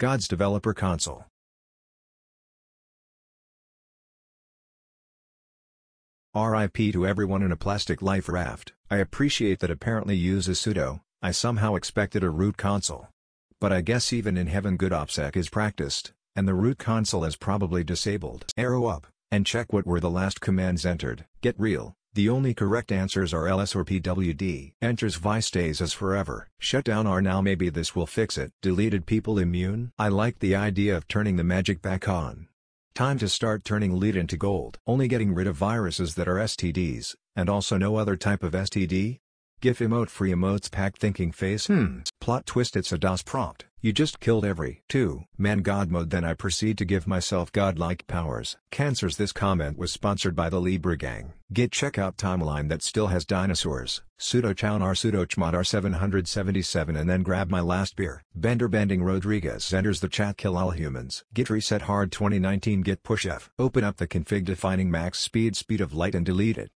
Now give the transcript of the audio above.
God's Developer Console. RIP to everyone in a plastic life raft. I appreciate that apparently uses sudo, I somehow expected a root console. But I guess even in heaven good OPSEC is practiced, and the root console is probably disabled. Arrow up, and check what were the last commands entered. Get real, the only correct answers are ls or pwd. Enters vi stays as forever. Shut down r now maybe this will fix it. Deleted people immune? I like the idea of turning the magic back on. Time to start turning lead into gold. Only getting rid of viruses that are STDs, and also no other type of STD? GIF emote free emotes pack thinking face hmm. Plot twist it's a DOS prompt. You just killed every 2 man god mode then I proceed to give myself godlike powers. Cancers This comment was sponsored by the Libra gang. Git checkout timeline that still has dinosaurs. Sudo chown -R sudo chmod -R 777 and then grab my last beer. Bender Bending Rodriguez enters the chat kill all humans. Git reset hard 2019 git push F. Open up the config defining max speed speed of light and delete it.